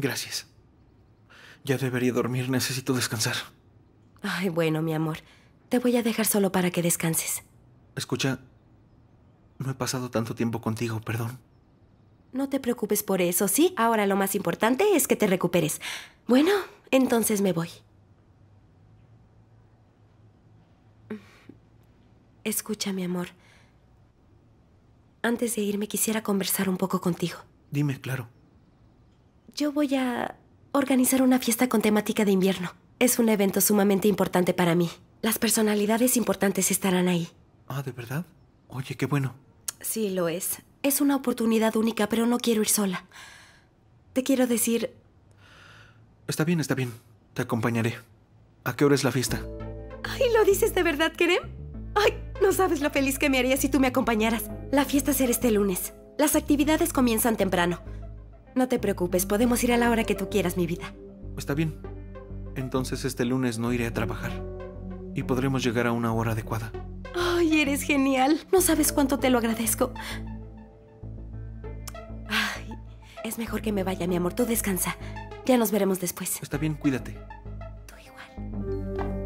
Gracias. Ya debería dormir, necesito descansar. Ay, bueno, mi amor. Te voy a dejar solo para que descanses. Escucha, no he pasado tanto tiempo contigo, perdón. No te preocupes por eso, ¿sí? Ahora lo más importante es que te recuperes. Bueno, entonces me voy. Escucha, mi amor. Antes de irme quisiera conversar un poco contigo. Dime, claro. Yo voy a organizar una fiesta con temática de invierno. Es un evento sumamente importante para mí. Las personalidades importantes estarán ahí. Ah, ¿de verdad? Oye, qué bueno. Sí, lo es. Es una oportunidad única, pero no quiero ir sola. Te quiero decir... Está bien, está bien. Te acompañaré. ¿A qué hora es la fiesta? Ay, ¿lo dices de verdad, Kerem? Ay, no sabes lo feliz que me haría si tú me acompañaras. La fiesta será este lunes. Las actividades comienzan temprano. No te preocupes, podemos ir a la hora que tú quieras, mi vida. Está bien. Entonces este lunes no iré a trabajar. Y podremos llegar a una hora adecuada. ¡Ay, eres genial! No sabes cuánto te lo agradezco. Ay, es mejor que me vaya, mi amor. Tú descansa. Ya nos veremos después. Está bien, cuídate. Tú igual.